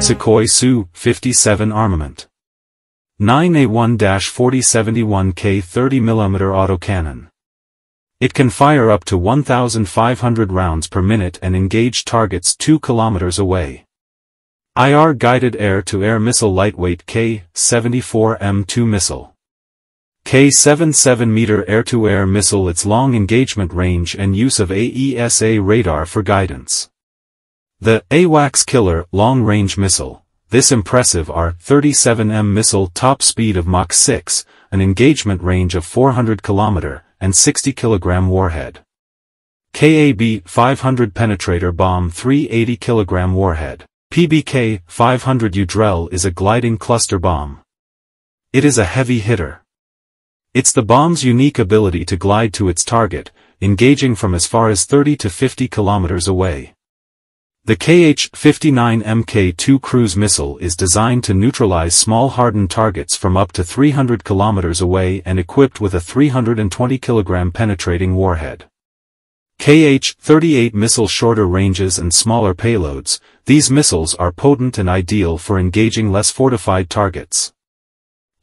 Sukhoi Su-57 armament. 9A1-4071K 30mm autocannon. It can fire up to 1,500 rounds per minute and engage targets 2 kilometers away. IR Guided Air-to-Air Missile Lightweight K-74M2 Missile. K-7 7-meter air-to-air missile its long engagement range and use of AESA radar for guidance. The AWACS Killer long-range missile, this impressive R-37M missile top speed of Mach 6, an engagement range of 400 km, and 60 kg warhead. KAB 500 penetrator bomb 380 kg warhead. PBK 500U Drel is a gliding cluster bomb. It is a heavy hitter. It's the bomb's unique ability to glide to its target, engaging from as far as 30 to 50 kilometers away. The KH-59 Mk2 cruise missile is designed to neutralize small hardened targets from up to 300 kilometers away and equipped with a 320 kilogram penetrating warhead. KH-38 missile shorter ranges and smaller payloads, these missiles are potent and ideal for engaging less fortified targets.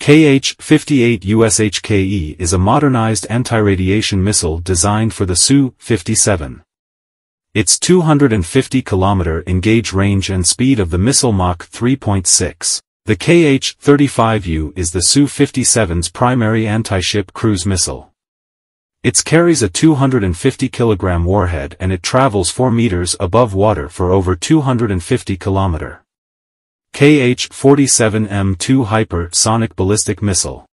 KH-58 USHKE is a modernized anti-radiation missile designed for the Su-57. Its 250 km engage range and speed of the missile Mach 3.6. The KH-35U is the Su-57's primary anti-ship cruise missile. It carries a 250 kg warhead and it travels 4 meters above water for over 250 km. KH-47M2 hypersonic Ballistic Missile